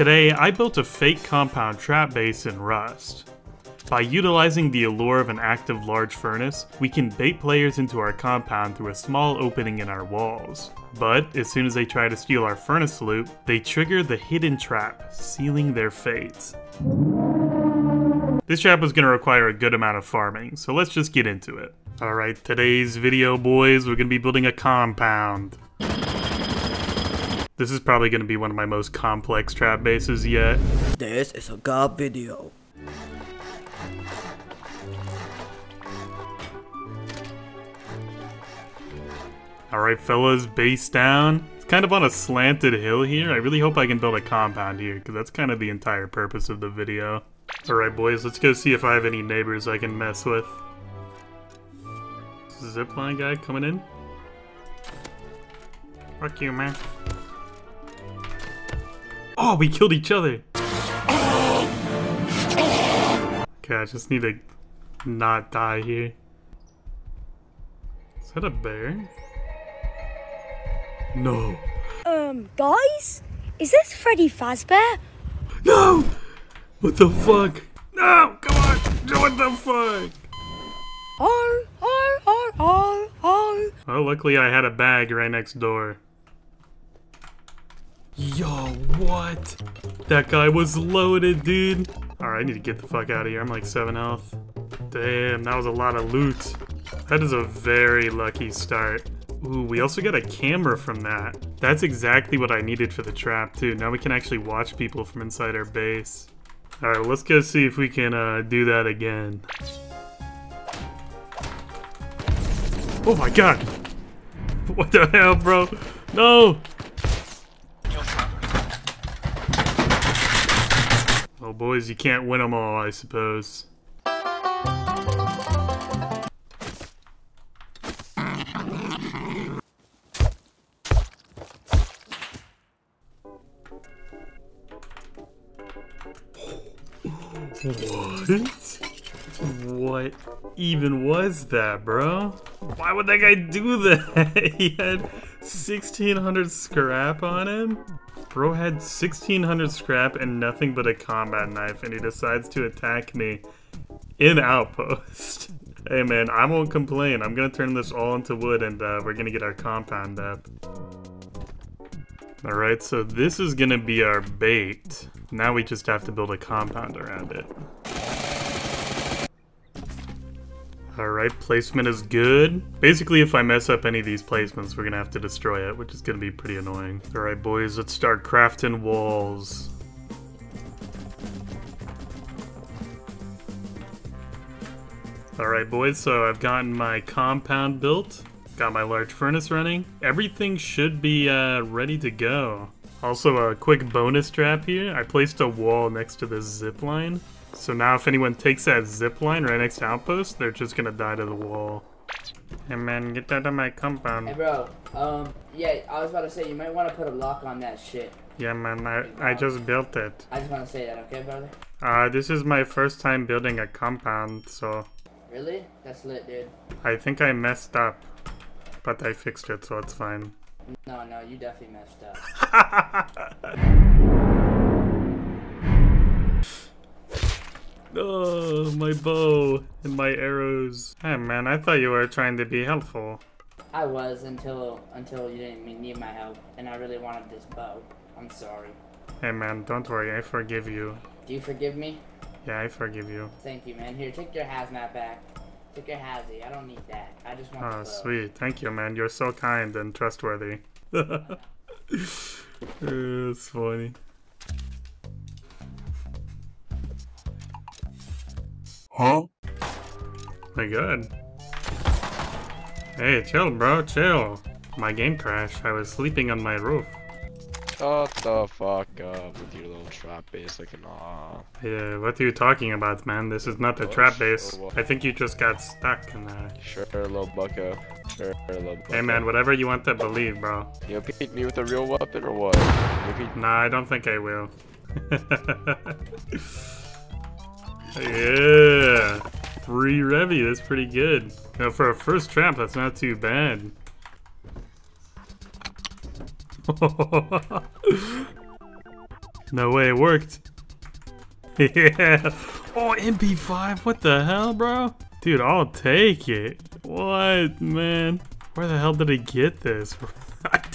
Today, I built a fake compound trap base in Rust. By utilizing the allure of an active large furnace, we can bait players into our compound through a small opening in our walls. But as soon as they try to steal our furnace loot, they trigger the hidden trap, sealing their fate. This trap is going to require a good amount of farming, so let's just get into it. Alright, today's video, boys, we're going to be building a compound. This is probably going to be one of my most complex trap bases yet. This is a god video. Alright fellas, base down. It's kind of on a slanted hill here. I really hope I can build a compound here, because that's kind of the entire purpose of the video. Alright boys, let's go see if I have any neighbors I can mess with. Zipline guy coming in? Fuck you, man. Oh, we killed each other! Okay, I just need to not die here. Is that a bear? No. Um, guys? Is this Freddy Fazbear? No! What the fuck? No! Come on! What the fuck? Oh, oh, oh, oh, oh. Well, luckily I had a bag right next door. Yo, what? That guy was loaded, dude. Alright, I need to get the fuck out of here. I'm like 7 health. Damn, that was a lot of loot. That is a very lucky start. Ooh, we also got a camera from that. That's exactly what I needed for the trap, too. Now we can actually watch people from inside our base. Alright, let's go see if we can uh, do that again. Oh my god! What the hell, bro? No! Oh, boys, you can't win them all, I suppose. What? What even was that, bro? Why would that guy do that? he had 1600 scrap on him? Bro had 1600 scrap and nothing but a combat knife, and he decides to attack me in Outpost. hey man, I won't complain. I'm gonna turn this all into wood and uh, we're gonna get our compound up. Alright, so this is gonna be our bait. Now we just have to build a compound around it. Alright, placement is good. Basically, if I mess up any of these placements, we're gonna have to destroy it, which is gonna be pretty annoying. Alright, boys, let's start crafting walls. Alright, boys, so I've gotten my compound built. Got my large furnace running. Everything should be uh, ready to go. Also, a quick bonus trap here. I placed a wall next to this zip line. So now if anyone takes that zip line right next to Outpost, they're just gonna die to the wall. Hey man, get that of my compound. Hey bro, um, yeah, I was about to say you might want to put a lock on that shit. Yeah man, I, I just built it. I just want to say that, okay, brother? Uh, this is my first time building a compound, so... Really? That's lit, dude. I think I messed up, but I fixed it, so it's fine. No, no, you definitely messed up. Oh, my bow and my arrows. Hey man, I thought you were trying to be helpful. I was until until you didn't need my help, and I really wanted this bow. I'm sorry. Hey man, don't worry, I forgive you. Do you forgive me? Yeah, I forgive you. Thank you, man. Here, take your hazmat back. Take your hazy. I don't need that. I just want. Oh, sweet. Thank you, man. You're so kind and trustworthy. it's funny. Huh? My god. Hey, chill, bro, chill. My game crashed. I was sleeping on my roof. Shut the fuck up with your little trap base like an aw. Yeah, what are you talking about, man? This is not a Oh, trap base. what? I think you just got stuck in there. Sure, little bucko. Sure, little bucko. Hey, man, whatever you want to believe, bro. You gonna beat me with a real weapon or what? You Nah, I don't think I will. yeah. Free Revy, that's pretty good. Now, for a first trap, that's not too bad. No way, it worked. Yeah. Oh, MP5. What the hell, bro? Dude, I'll take it. What, man? Where the hell did he get this?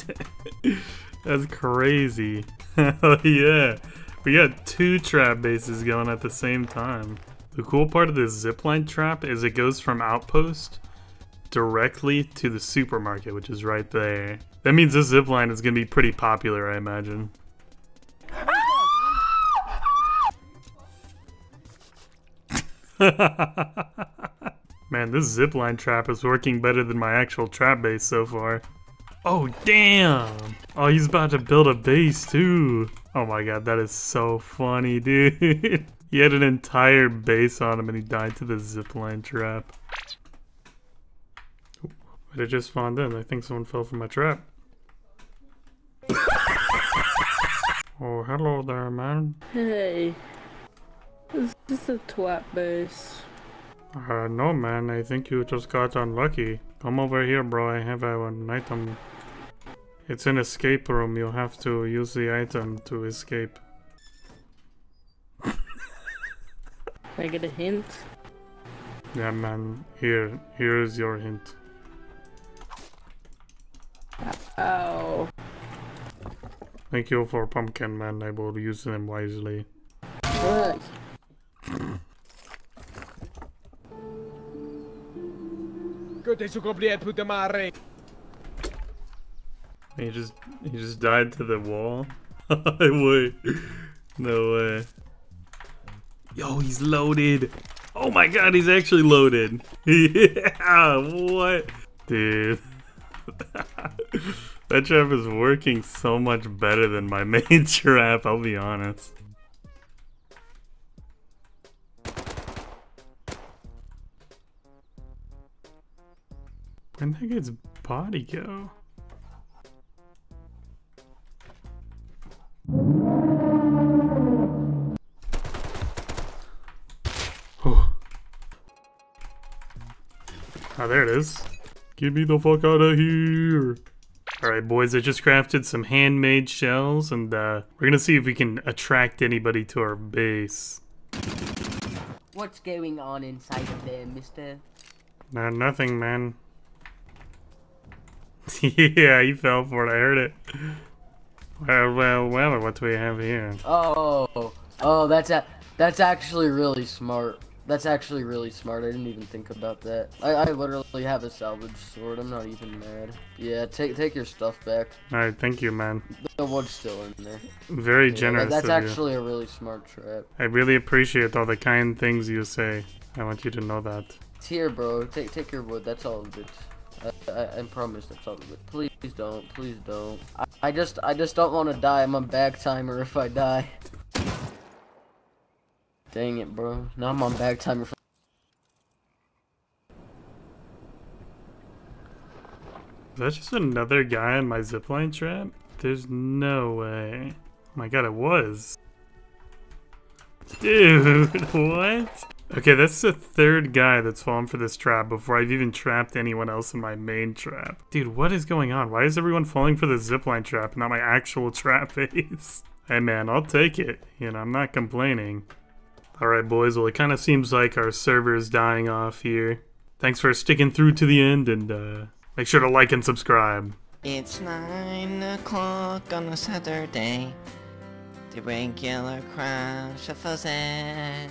That's crazy. Hell yeah. We got two trap bases going at the same time. The cool part of this zipline trap is it goes from outpost directly to the supermarket, which is right there. That means this zipline is going to be pretty popular, I imagine. Man, this zipline trap is working better than my actual trap base so far. Oh, damn! Oh, he's about to build a base too. Oh my god, that is so funny, dude. He had an entire base on him and he died to the zipline trap. But it just spawned in. I think someone fell from my trap. oh, hello there, man. Hey. This Is this a twat base? Uh, no, man. I think you just got unlucky. Come over here, bro. I have uh, an item. It's an escape room. You'll have to use the item to escape. I get a hint? Yeah, man. Here, here is your hint. Oh. Thank you for pumpkin, man. I will use them wisely. Look. Götei sukobliet puta mare. He just, he just died to the wall. Wait, no way. Yo, he's loaded. Oh my god, he's actually loaded. yeah, what? Dude. that trap is working so much better than my main trap, I'll be honest. Where'd that guy's body go? Oh, there it is. Get me the fuck out of here. Alright, boys, I just crafted some handmade shells, and uh, we're gonna see if we can attract anybody to our base. What's going on inside of there, mister? Nah, nothing, man. yeah, he fell for it, I heard it. Well, well, well, what do we have here? Oh, oh, that's a, that's actually really smart. That's actually really smart. I didn't even think about that. I, I literally have a salvage sword. I'm not even mad. Yeah, take take your stuff back. Alright, thank you, man. The wood's still in there. Very Yeah, generous that- that's of you. actually a really smart trap. I really appreciate all the kind things you say. I want you to know that. It's here, bro. Take take your wood. That's all of it. I, I, I promise that's all of it. Please don't. Please don't. I, I just I just don't want to die. I'm on bag timer if I die. Dang it, bro. Now I'm on bag timer for Is that just another guy in my zipline trap? There's no way. Oh my god, it was. Dude, what? Okay, that's the third guy that's fallen for this trap before I've even trapped anyone else in my main trap. Dude, what is going on? Why is everyone falling for the zipline trap and not my actual trap base? hey man, I'll take it. You know, I'm not complaining. Alright boys, well it kind of seems like our server is dying off here. Thanks for sticking through to the end and uh, make sure to like and subscribe. It's nine o'clock on a Saturday. The regular crowd shuffles in.